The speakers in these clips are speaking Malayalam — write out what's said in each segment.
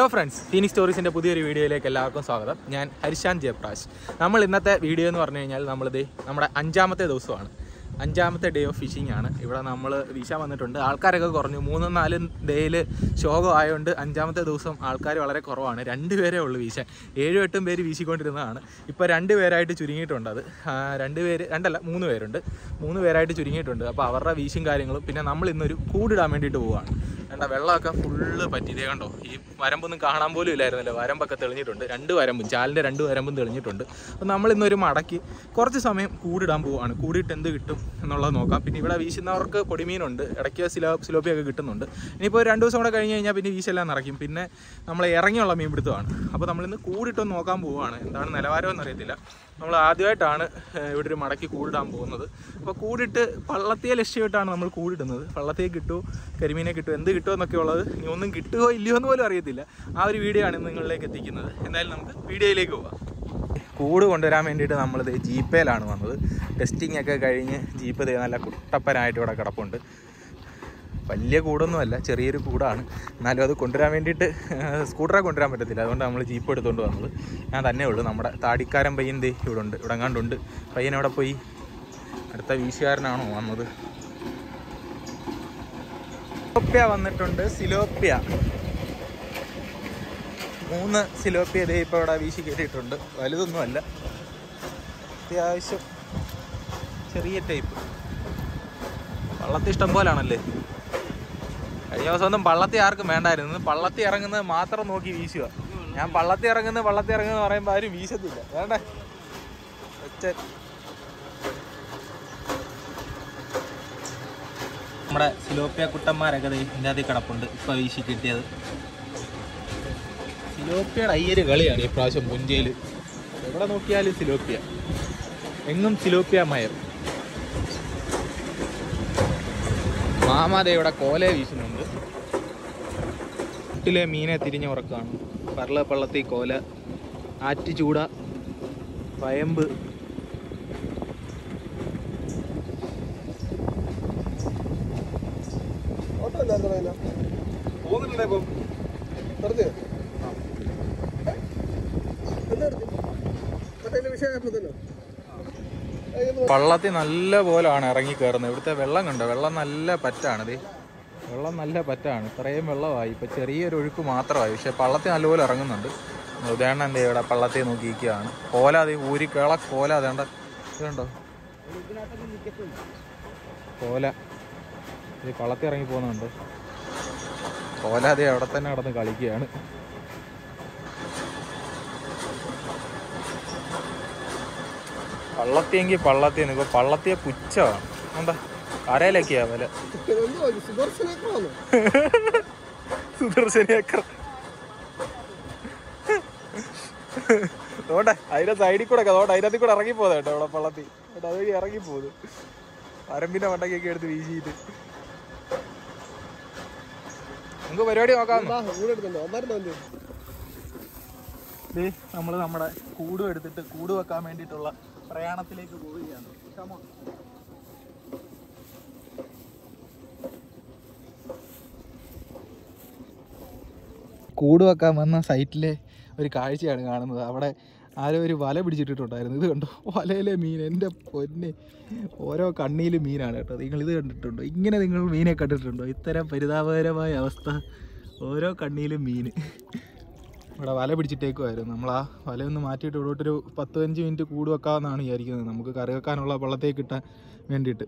ഹലോ ഫ്രണ്ട്സ് ഫീനിക്സ് സ്റ്റോറീസിന്റെ പുതിയൊരു വീഡിയോയിലേക്ക് എല്ലാവർക്കും സ്വാഗതം. ഞാൻ ഹരിശാൻ ജയപ്രാജ് നമ്മൾ ഇന്നത്തെ വീഡിയോ എന്ന് പറഞ്ഞു കഴിഞ്ഞാൽ നമ്മളിത് നമ്മുടെ അഞ്ചാമത്തെ ദിവസമാണ്. അഞ്ചാമത്തെ ഡേ ഓഫ് ഫിഷിംഗ് ആണ്. ഇവിടെ നമ്മൾ വീശാൻ വന്നിട്ടുണ്ട്. ആൾക്കാരൊക്കെ കുറഞ്ഞു. മൂന്നും നാലും ഡേയിൽ ശോകം ആയതുകൊണ്ട് അഞ്ചാമത്തെ ദിവസം ആൾക്കാർ വളരെ കുറവാണ്. രണ്ട് പേരേ ഉള്ളൂ വീശാൻ. ഏഴും എട്ടും പേര് വീശിക്കൊണ്ടിരുന്നതാണ്. ഇപ്പോൾ രണ്ട് പേരായിട്ട് ചുരുങ്ങിയിട്ടുണ്ട് അത്. രണ്ട് പേര് രണ്ടല്ല മൂന്ന് പേരുണ്ട്. മൂന്ന് പേരായിട്ട് ചുരുങ്ങിയിട്ടുണ്ട്. അപ്പോൾ അവരുടെ വീശും കാര്യങ്ങളും പിന്നെ നമ്മൾ ഇന്നൊരു കൂടിടാൻ വേണ്ടിയിട്ട് പോവുകയാണ്. വേണ്ട വെള്ളമൊക്കെ ഫുള്ള് പറ്റിയതേ കണ്ടോ? ഈ വരമ്പൊന്നും കാണാൻ പോലും ഇല്ലായിരുന്നല്ലോ. വരമ്പൊക്കെ തെളിഞ്ഞിട്ടുണ്ട്. രണ്ട് വരമ്പും ചാലിന്റെ രണ്ട് വരമ്പും തെളിഞ്ഞിട്ടുണ്ട്. അപ്പോൾ നമ്മൾ ഇന്നൊരു മടക്കി കുറച്ച് സമയം കൂടിടാൻ പോവുകയാണ്. കൂടിയിട്ട് എന്ത് കിട്ടും എന്നുള്ളത് നോക്കാം. പിന്നെ ഇവിടെ വീശുന്നവർക്ക് പൊടിമീനുണ്ട് ഇടയ്ക്ക് സിലോ സിലോപ്പിയൊക്കെ കിട്ടുന്നുണ്ട്. ഇനിയിപ്പോൾ രണ്ട് ദിവസം കൂടെ കഴിഞ്ഞ് കഴിഞ്ഞാൽ പിന്നെ വീശെല്ലാം നിറയ്ക്കും. പിന്നെ നമ്മൾ ഇറങ്ങിയുള്ള മീൻ പിടുത്തമാണ് അപ്പോൾ നമ്മളിന്ന് കൂടിയിട്ടൊന്ന് നോക്കാൻ പോവുകയാണ്. എന്താണ് നിലവാരമെന്ന് എന്നറിയത്തില്ല. നമ്മൾ ആദ്യമായിട്ടാണ് ഇവിടെ ഒരു മടക്കി കൂടിടാൻ പോകുന്നത്. അപ്പോൾ കൂടിയിട്ട് പള്ളത്തിയെ ലക്ഷ്യമായിട്ടാണ് നമ്മൾ കൂടിടുന്നത്. പള്ളത്തിയെ കിട്ടുമോ കരിമീനെ കിട്ടുമോ എന്ത് കിട്ടുമോ എന്നൊക്കെ ഉള്ളത് ഒന്നും കിട്ടുമോ ഇല്ലയോ എന്ന് പോലും അറിയത്തില്ല. ആ ഒരു വീഡിയോ ആണ് നിങ്ങളിലേക്ക് എത്തിക്കുന്നത്. എന്തായാലും നമുക്ക് വീഡിയോയിലേക്ക് പോവാം. കൂട് കൊണ്ടുവരാൻ വേണ്ടിയിട്ട് നമ്മളിത് ജീപ്പയിലാണ് വന്നത്. ടെസ്റ്റിംഗ് ഒക്കെ കഴിഞ്ഞ് ജീപ്പ് നല്ല കുട്ടപ്പനായിട്ട് ഇവിടെ കിടപ്പുണ്ട്. വലിയ കൂടൊന്നുമല്ല ചെറിയൊരു കൂടാണ്. എന്നാലും അത് കൊണ്ടുവരാൻ വേണ്ടിയിട്ട് സ്കൂട്ടറെ കൊണ്ടുവരാൻ പറ്റത്തില്ല. അതുകൊണ്ട് നമ്മൾ ജീപ്പ് എടുത്തുകൊണ്ട് വന്നത്. ഞാൻ തന്നെ ഉള്ളൂ. നമ്മുടെ താടിക്കാരൻ പയ്യൻ ദേ ഇവിടെ ഉണ്ട്. ഇവിടെ എങ്ങാണ്ടുണ്ട്. പയ്യൻ അവിടെ പോയി? അടുത്ത വീശുകാരനാണോ വന്നത്? സിലോപ്യ വന്നിട്ടുണ്ട്. സിലോപ്യ മൂന്ന് സിലോപ്പിയ ദേ ഇപ്പോൾ ഇവിടെ വീശി കയറ്റിയിട്ടുണ്ട് വലുതൊന്നുമല്ല. അത്യാവശ്യം ചെറിയ ടൈപ്പ്. വള്ളത്തിഷ്ടം പോലാണല്ലേ? കഴിഞ്ഞ ദിവസം ഒന്നും പള്ളത്തി ആർക്കും വേണ്ടായിരുന്നു. പള്ളത്തി ഇറങ്ങുന്നത് മാത്രം നോക്കി വീശുക ഞാൻ പള്ളത്തി ഇറങ്ങുന്നത് പള്ളത്തി ഇറങ്ങുന്നത് പറയുമ്പോൾ ആരും വീശത്തില്ല. വേണ്ടേ? ഒച്ച നമ്മുടെ സിലോപ്പിയ കുട്ടന്മാരൊക്കെ ഇതിന്റെ അതിൽ കിടപ്പുണ്ട്. ഇപ്പൊ വീശി കിട്ടിയത്. സിലോപ്പിയുടെ അയ്യൊരു കളിയാണ് ഈ പ്രാവശ്യം മുഞ്ചയിൽ എവിടെ നോക്കിയാലും സിലോപ്പിയ. എങ്ങും സിലോപ്പിയ മയം. മാമാതെ ഇവിടെ കോല വീശുന്നുണ്ട്. കുട്ടിലെ മീനെ തിരിഞ്ഞ് ഉറക്കാണ് പരള പള്ളത്തി കോല ആറ്റുചൂട വയമ്പ് പള്ളത്തി നല്ല പോലാണ് ഇറങ്ങി കയറുന്നത് ഇവിടുത്തെ വെള്ളം കണ്ടോ? വെള്ളം നല്ല പറ്റാണ് ദേ. വെള്ളം നല്ല പറ്റാണ്. ഇത്രയും വെള്ളമായി. ഇപ്പം ചെറിയൊരു ഒഴുക്ക് മാത്രമായി. പക്ഷേ പള്ളത്തി നല്ലപോലെ ഇറങ്ങുന്നുണ്ട്. ഉദാഹരണം എന്താ ഇവിടെ പള്ളത്തി നോക്കിയിരിക്കുകയാണ് കോല ഊരി കേള കോല അതേണ്ട ഇതുണ്ടോ കോല. ഇത് പള്ളത്തി ഇറങ്ങി പോകുന്നുണ്ട്. കോല അവിടെ തന്നെ കിടന്ന് കളിക്കുകയാണ്. പള്ളത്തിയെങ്കിൽ പള്ളത്തി ഇപ്പൊ പള്ളത്തിയെ പുച്ഛമാണ് എന്താ? അരയിലൊക്കെയാ വില. സുദർശനേക്കർ. അതുകൊണ്ട് അതിന്റെ സൈഡിൽ കൂടെ ഒക്കെ അതുകൊണ്ട് അതിനകത്ത് കൂടെ ഇറങ്ങി പോകാം കേട്ടോ ഇവിടെ പള്ളത്തി. എന്നിട്ട് അതുവഴി ഇറങ്ങി പോകുന്നു പരമ്പിന്റെ മണ്ടക്കൊക്കെ എടുത്ത് വീശിയിട്ട്. നമുക്ക് പരിപാടി നോക്കാം. നമ്മൾ നമ്മുടെ കൂടും എടുത്തിട്ട് കൂട് വെക്കാൻ വേണ്ടിയിട്ടുള്ള പ്രയാണത്തിലേക്ക് പോവുകയാണ്. കൂട് വെക്കാൻ വന്ന സൈറ്റിലെ ഒരു കാഴ്ചയാണ് കാണുന്നത്. അവിടെ ആരോ ഒരു വല പിടിച്ചിട്ടിട്ടുണ്ടായിരുന്നു. ഇത് കണ്ടോ? വലയിലെ മീൻ. എന്റെ പൊന്നെ. ഓരോ കണ്ണിയിലും മീനാണ് കേട്ടോ. നിങ്ങൾ ഇത് കണ്ടിട്ടുണ്ടോ? ഇങ്ങനെ നിങ്ങൾ മീനെ കണ്ടിട്ടുണ്ടോ? ഇത്തരം പരിതാപകരമായ അവസ്ഥ. ഓരോ കണ്ണിയിലും മീൻ. ഇവിടെ വല പിടിച്ചിട്ടേക്കുമായിരുന്നു നമ്മൾ ആ വലയൊന്ന് മാറ്റിയിട്ട് ഇവിടോട്ടൊരു പത്ത് പതിനഞ്ച് മിനിറ്റ് കൂട് വെക്കാമെന്നാണ് വിചാരിക്കുന്നത്. നമുക്ക് കറി വെക്കാനുള്ള വെള്ളത്തേക്ക് കിട്ടാൻ വേണ്ടിയിട്ട്.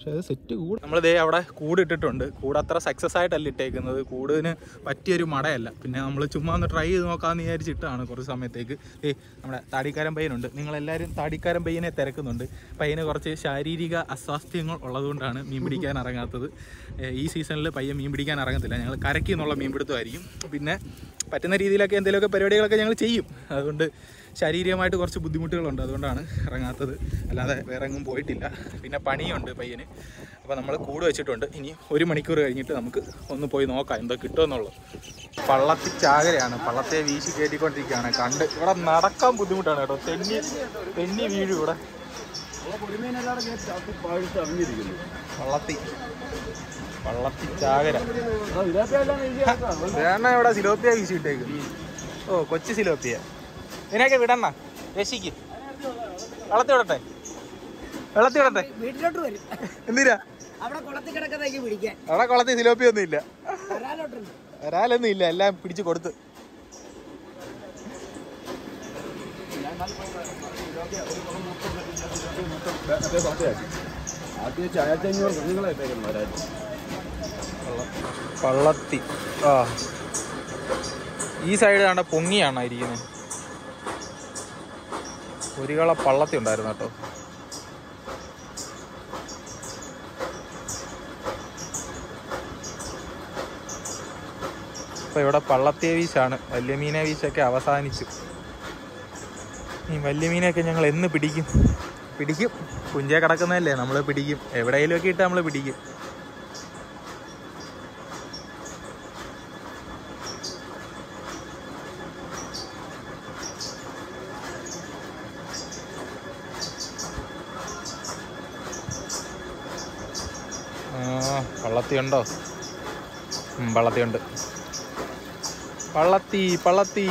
പക്ഷേ അത് സെറ്റ് കൂട് നമ്മളിതേ അവിടെ കൂട് ഇട്ടിട്ടുണ്ട്. കൂട് അത്ര സക്സസ് ആയിട്ടല്ല ഇട്ടേക്കുന്നത്. കൂടിന് പറ്റിയൊരു മടയല്ല. പിന്നെ നമ്മൾ ചുമ്മാ ഒന്ന് ട്രൈ ചെയ്ത് നോക്കാമെന്ന് വിചാരിച്ചിട്ടാണ് കുറച്ച് സമയത്തേക്ക്. ഏ നമ്മുടെ താടിക്കാരൻ പയ്യനുണ്ട്. നിങ്ങളെല്ലാവരും താടിക്കാരൻ പയ്യനെ തിരക്കുന്നുണ്ട്. പയ്യന് കുറച്ച് ശാരീരിക അസ്വാസ്ഥ്യങ്ങൾ ഉള്ളതുകൊണ്ടാണ് മീൻ പിടിക്കാൻ ഇറങ്ങാത്തത്. ഈ സീസണിൽ പയ്യൻ മീൻ പിടിക്കാൻ ഇറങ്ങത്തില്ല. ഞങ്ങൾ കരയ്ക്ക് എന്നുള്ള മീൻ പിടുത്തമായിരിക്കും. പിന്നെ പറ്റുന്ന രീതിയിലൊക്കെ എന്തെങ്കിലുമൊക്കെ പരിപാടികളൊക്കെ ഞങ്ങൾ ചെയ്യും. അതുകൊണ്ട് ശാരീരികമായിട്ട് കുറച്ച് ബുദ്ധിമുട്ടുകളുണ്ട്. അതുകൊണ്ടാണ് ഇറങ്ങാത്തത്. അല്ലാതെ വേറെ എങ്ങും പോയിട്ടില്ല. പിന്നെ പണിയുണ്ട് പയ്യന്. അപ്പോൾ നമ്മൾ കൂട് വെച്ചിട്ടുണ്ട്. ഇനി ഒരു മണിക്കൂർ കഴിഞ്ഞിട്ട് നമുക്ക് ഒന്ന് പോയി നോക്കാം എന്തോ കിട്ടുമെന്നുള്ളത്. പള്ളത്തി ചാകരയാണ്. പള്ളത്തെ വീശി കയറ്റിക്കൊണ്ടിരിക്കുകയാണ്. കണ്ട് ഇവിടെ നടക്കാൻ ബുദ്ധിമുട്ടാണ് കേട്ടോ. തെന്നി തെന്നി വീഴും ഇവിടെ. വള്ളത്തി വള്ളത്തി ചാകര. വേണ ഇവിടെ സിലോപ്പിയ വീശിട്ടേക്ക് ഓ കൊച്ചു സിലോപ്പിയ. ഇതിനൊക്കെ വിടണ്ണ. രശിക്ക് വെള്ളത്തി വിടട്ടെ. വെള്ളത്തി വിടട്ടെ. വീട്ടിലോട്ട് വരും. എന്തിനാ? അവിടെ കുളത്തിൽ കിടക്കുന്നേക്ക് പിടിക്കാൻ. അവിടെ കുളത്തിൽ സിലോപ്പി ഒന്നും ഇല്ല. വരാലൊന്നും ഇല്ല. എല്ലാം പിടിച്ചു കൊടുത്ത്. പള്ളത്തി. ആ. ഈ സൈഡ് കണ്ട പൊങ്ങിയാണ് ഇരിക്കുന്നത് ഒരു കള പള്ളത്തി ഉണ്ടായിരുന്നു കേട്ടോ. അപ്പൊ ഇവിടെ പള്ളത്തിയ വീശാണ്. വല്യമീന ബീച്ചൊക്കെ അവസാനിച്ചു. ഈ വല്യമീനൊക്കെ ഞങ്ങൾ എന്ന് പിടിക്കും. പിടിക്കും. കുഞ്ചേ കിടക്കുന്നതല്ലേ? നമ്മൾ പിടിക്കും. എവിടെയെങ്കിലും ഒക്കെ ഇട്ട് നമ്മൾ പിടിക്കും. വള്ളത്തിയുണ്ടോ വള്ളത്തിയുണ്ട് പള്ളത്തി പള്ളത്തി.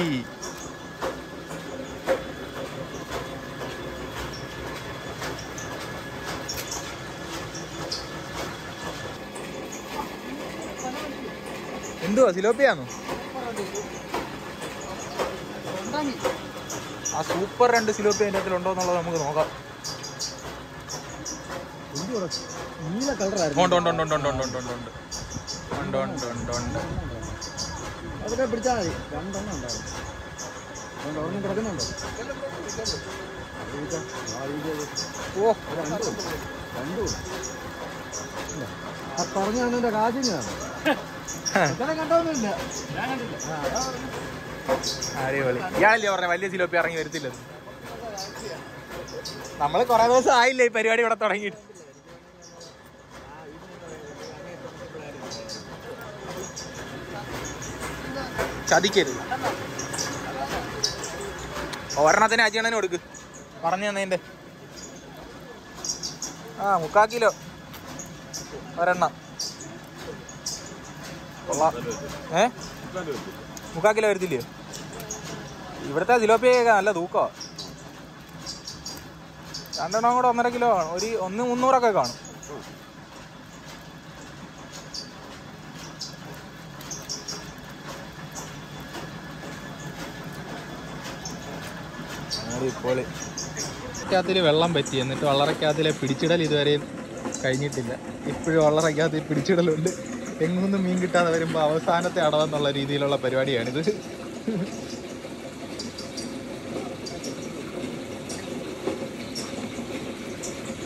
എന്തുവാ സിലോപ്പിയാണോ ആ സൂപ്പർ രണ്ട് സിലോപ്പിയ അതിന്റെ അതിലുണ്ടോ എന്നുള്ളത് നമുക്ക് നോക്കാം. നീല കളറായിരുന്നു. ഉണ്ട് ഉണ്ട് ഉണ്ട് ഉണ്ട് ഉണ്ട് ഉണ്ട് ഉണ്ട്. ഉണ്ട് ഉണ്ട് ഉണ്ട് ഉണ്ട്. ഉണ്ട് അതിനെ പിടിച്ചാൽ മതി. രണ്ടെണ്ണം ഉണ്ടായിരുന്നു. അതുകൊണ്ട് ഒരെണ്ണം കിടക്കുന്നുണ്ടോ. ഓ രണ്ടു. ആ പറഞ്ഞാണ് എന്റെ കാജിനാണ് ഇങ്ങനെ കണ്ടൊന്നുമില്ല അടിപൊളി. ഇയാളല്ലേ പറഞ്ഞ വലിയ സിലോപ്പി ഇറങ്ങി വരുത്തില്ല നമ്മൾ കൊറേ ദിവസം ആയില്ലേ ഈ പരിപാടി ഇവിടെ തുടങ്ങിയിട്ട്? ചതിക്കരുത്. ഒരെണ്ണത്തിന് അജിയണ്ണന് കൊടുക്ക്. പറഞ്ഞു തന്നതിന്റെ ആ മുക്കാ കിലോ. ഒരെണ്ണം. കൊള്ളാം. ഏ? മുക്കാ കിലോ വരുത്തില്ലയോ? ഇവിടുത്തെ ജിലോപ്പിയൊക്കെ നല്ല തൂക്കോ രണ്ടെണ്ണം കൂടെ ഒന്നര കിലോ കാണും. ഒരു ഒന്ന് മുന്നൂറൊക്കെ കാണും. ഇപ്പോൾ വള്ളറയ്ക്കകത്തിൽ വെള്ളം പറ്റി. എന്നിട്ട് വള്ളറയ്ക്കകത്തിലെ പിടിച്ചിടൽ ഇതുവരെയും കഴിഞ്ഞിട്ടില്ല. ഇപ്പോഴും വള്ളറയ്ക്കകത്ത് പിടിച്ചിടലുണ്ട്. എങ്ങൊന്നും മീൻ കിട്ടാതെ വരുമ്പോൾ അവസാനത്തെ അടവെന്നുള്ള രീതിയിലുള്ള പരിപാടിയാണിത്.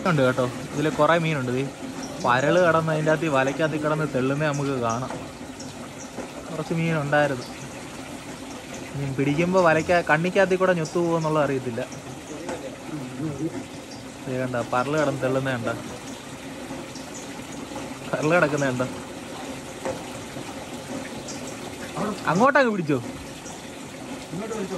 ഉണ്ട് കേട്ടോ. ഇതിൽ കുറേ മീനുണ്ട്. ഈ പരൾ കടന്ന് അതിന്റെ അകത്ത് വലയ്ക്കകത്ത് കിടന്ന് തെള്ളുന്നേ നമുക്ക് കാണാം. കുറച്ച് മീനുണ്ടായിരുന്നു. പിടിക്കുമ്പോൾ വലയ്ക്ക കണ്ണിക്കകത്തിൽ കൂടെ ഞൊത്തു പോകുമെന്നുള്ളത് അറിയത്തില്ല. കണ്ട പരൽ കിടന്ന് തെള്ളുന്ന കണ്ട? പരൽ കിടക്കുന്ന കണ്ട? അങ്ങോട്ടങ്ങ് പിടിച്ചോ. ഇങ്ങോട്ട് വിളിച്ചു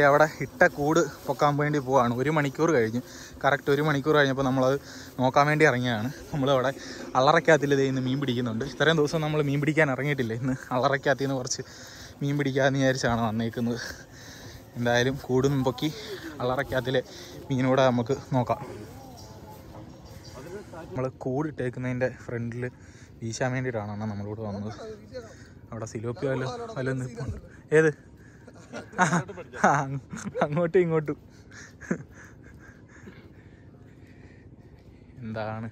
ദേ അവിടെ ഇട്ട കൂട് പൊക്കാൻ വേണ്ടി പോവാണ്. ഒരു മണിക്കൂർ കഴിഞ്ഞ്. കറക്റ്റ് ഒരു മണിക്കൂർ കഴിഞ്ഞപ്പോൾ നമ്മളത് നോക്കാൻ വേണ്ടി ഇറങ്ങിയതാണ്. നമ്മളവിടെ അള്ളറയ്ക്കകത്തിൽ ദേ ഇന്ന് മീൻ പിടിക്കുന്നുണ്ട്. ഇത്രയും ദിവസം നമ്മൾ മീൻ പിടിക്കാൻ ഇറങ്ങിയിട്ടില്ല? ഇന്ന് അള്ളറയ്ക്കകത്തിൽ നിന്ന് കുറച്ച് മീൻ പിടിക്കാമെന്ന് വിചാരിച്ചാണ് വന്നേക്കുന്നത്. എന്തായാലും കൂടും പൊക്കി അള്ളറയ്ക്കകത്തിലെ മീനൂടെ നമുക്ക് നോക്കാം. നമ്മൾ കൂടിട്ടേക്കുന്നതിന്റെ ഫ്രണ്ടിൽ വീശാൻ വേണ്ടിയിട്ടാണ് അണ്ണാ നമ്മളിവിടെ വന്നത്. അവിടെ സിലോപ്പിയോ അല്ലോ അല്ലോ നിൽപ്പുണ്ട് ഏത്? അങ്ങോട്ടും ഇങ്ങോട്ടും. എന്താണ്?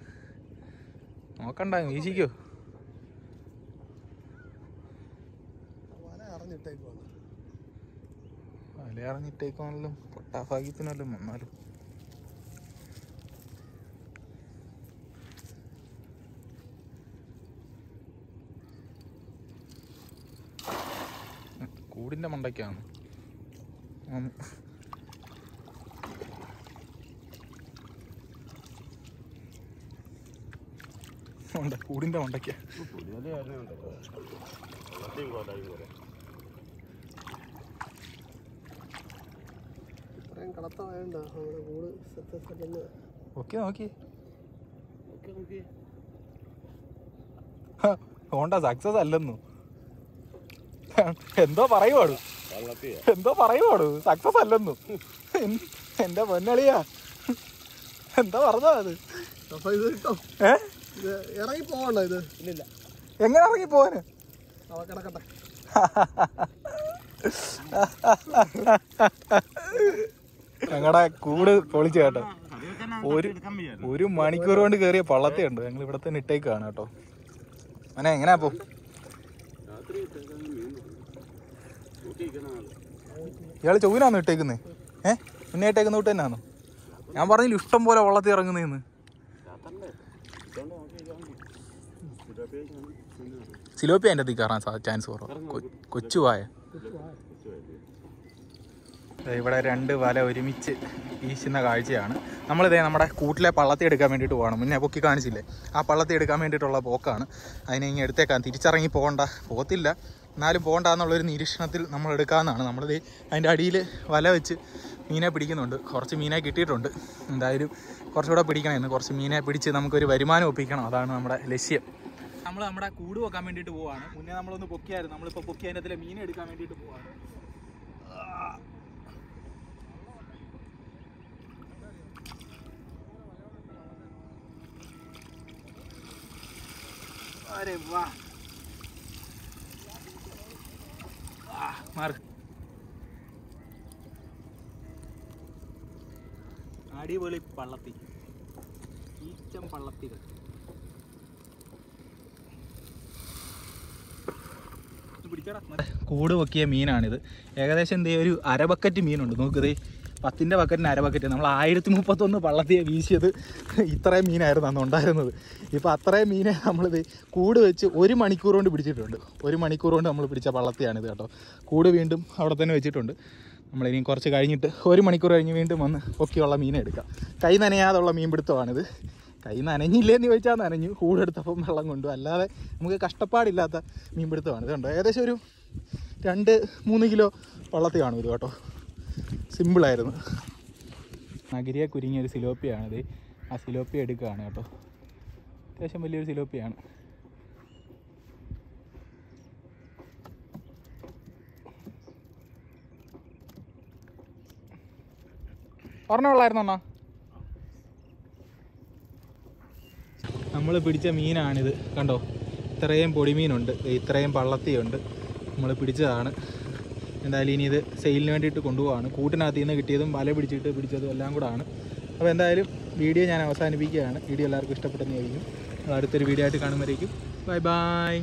നോക്കണ്ട വീശിക്കോ. വല ഇറങ്ങിട്ടേക്കാണല്ലോ പൊട്ടാഭാഗ്യത്തിനല്ലോ വന്നാലും. കൂടിന്റെ മണ്ടയ്ക്കാണ്. ആന്ന്. ഉണ്ട് കൂടിന്റെ മണ്ടയ്ക്ക. ഓക്കെ നോക്കി ഓക്കെ നോക്കി ഹോണ്ട സക്സസ് അല്ലെന്നു. എന്തോ പറയുവാടു. എന്തോ പറയുവാടു. സക്സസ് അല്ലെന്നു. എന്റെ പൊന്നളിയാ. എന്താ പറഞ്ഞോ അത്? ഇറങ്ങി പോകണ്ട ഇത്? എങ്ങനെ ഇറങ്ങി പോവാന്? കിടക്കട്ടെ. ഞങ്ങളുടെ കൂട് പൊളിച്ചു കേട്ടോ. ഒരു ഒരു മണിക്കൂർ കൊണ്ട് കേറിയ കയറിയ ഉണ്ട്. ഞങ്ങൾ ഇവിടെ തന്നെ ഇട്ടേക്കാണ് കേട്ടോ. അങ്ങനെ എങ്ങനെയാ പോ? ഇയാൾ ചൊവ്വിനാന്ന് ഇട്ടേക്കുന്നേ? ഏ? പിന്നെ ഇട്ടേക്കുന്ന കൂട്ട് തന്നെയാണോ ഞാൻ പറഞ്ഞില്ല ഇഷ്ടം പോലെ വള്ളത്തിൽ ഇറങ്ങുന്നേന്ന്. സിലോപ്പി അതിന്റെ അകത്ത് കയറാൻ ചാൻസ് കുറവ്. കൊച്ചുവായ ഇവിടെ രണ്ട് വല ഒരുമിച്ച് വീശുന്ന കാഴ്ചയാണ്. നമ്മളിതേ നമ്മുടെ കൂട്ടിലെ പള്ളത്തി എടുക്കാൻ വേണ്ടിയിട്ട് പോകണം മുന്നേ പൊക്കി കാണിച്ചില്ലേ? ആ പള്ളത്തി എടുക്കാൻ വേണ്ടിയിട്ടുള്ള പോക്കാണ്. അതിനെ ഇങ്ങനെ എടുത്തേക്കാൻ തിരിച്ചിറങ്ങി പോകണ്ട. പോകത്തില്ല. എന്നാലും പോകണ്ട എന്നുള്ളൊരു നിരീക്ഷണത്തിൽ നമ്മൾ എടുക്കാമെന്നാണ് നമ്മൾ അതിന്റെ അടിയിൽ വല വെച്ച് മീനെ പിടിക്കുന്നുണ്ട്. കുറച്ച് മീനെ കിട്ടിയിട്ടുണ്ട്. എന്തായാലും കുറച്ചുകൂടെ പിടിക്കണമെന്ന്. കുറച്ച് മീനെ പിടിച്ച് നമുക്കൊരു വരുമാനം ഒപ്പിക്കണം. അതാണ് നമ്മുടെ ലക്ഷ്യം. നമ്മൾ നമ്മുടെ കൂട് വെക്കാൻ വേണ്ടിയിട്ട് പോവാണ്. മുന്നേ നമ്മളൊന്ന് പൊക്കിയായിരുന്നു. നമ്മളിപ്പോൾ പൊക്കി അതിന്റെ മീൻ എടുക്കാൻ വേണ്ടിയിട്ട് പോവാണ്. അരെ വാ. മാർക്ക്. അടിപൊളി പള്ളത്തി. ഈച്ചം പള്ളത്തികൾ. കൂട് പൊക്കിയ മീനാണിത്. ഏകദേശം എന്തേ ഒരു അര ബക്കറ്റ് മീനുണ്ട്. നോക്കതേ പത്തിന്റെ ബക്കറ്റിന് അര ബക്കറ്റ് നമ്മൾ ആയിരത്തി മുപ്പത്തൊന്ന് പള്ളത്തിയെ വീശിയത് ഇത്രയും മീനായിരുന്നു അന്ന് ഉണ്ടായിരുന്നത്. ഇപ്പോൾ അത്രയും മീനെ നമ്മളിത് കൂട് വെച്ച് ഒരു മണിക്കൂർ കൊണ്ട് പിടിച്ചിട്ടുണ്ട്. ഒരു മണിക്കൂർ കൊണ്ട് നമ്മൾ പിടിച്ച പള്ളത്തിയാണിത് കേട്ടോ. കൂട് വീണ്ടും അവിടെ തന്നെ വെച്ചിട്ടുണ്ട്. നമ്മളിനി കുറച്ച് കഴിഞ്ഞിട്ട് ഒരു മണിക്കൂർ കഴിഞ്ഞ് വീണ്ടും വന്ന് ഒക്കെയുള്ള മീനെ എടുക്കാം. കൈ നനയാതുള്ള മീൻ പിടുത്തമാണിത് കൈ നനഞ്ഞില്ലേന്ന് ചോദിച്ചാൽ നനഞ്ഞു. കൂടെടുത്തപ്പം വെള്ളം കൊണ്ടു. അല്ലാതെ നമുക്ക് കഷ്ടപ്പാടില്ലാത്ത മീൻ പിടുത്തമാണ് കണ്ടോ. ഏകദേശം ഒരു രണ്ട് മൂന്ന് കിലോ വള്ളത്തിൽ കാണും ഇത് കേട്ടോ. സിമ്പിളായിരുന്നു. നഗരിയെ കുരുങ്ങിയ ഒരു സിലോപ്പിയാണിത്. ആ സിലോപ്പി എടുക്കുകയാണ് കേട്ടോ. അത്യാവശ്യം വലിയൊരു സിലോപ്പിയാണ്. അണ്ണാ. നമ്മൾ പിടിച്ച മീനാണിത്. കണ്ടോ? ഇത്രയും പൊടിമീനുണ്ട്. ഇത്രയും പള്ളത്തിയുണ്ട്. നമ്മൾ പിടിച്ചതാണ്. എന്തായാലും ഇനി ഇത് സെയിലിന് വേണ്ടിയിട്ട് കൊണ്ടുപോവാണ്. കൂട്ടിനകത്ത് നിന്ന് കിട്ടിയതും വല പിടിച്ചിട്ട് പിടിച്ചതും എല്ലാം കൂടാണ്. അപ്പോൾ എന്തായാലും വീഡിയോ ഞാൻ അവസാനിപ്പിക്കുകയാണ്. വീഡിയോ എല്ലാവർക്കും ഇഷ്ടപ്പെട്ടെന്ന് കഴിക്കും അടുത്തൊരു വീഡിയോ ആയിട്ട് കാണുമ്പോഴേക്കും. Bye bye.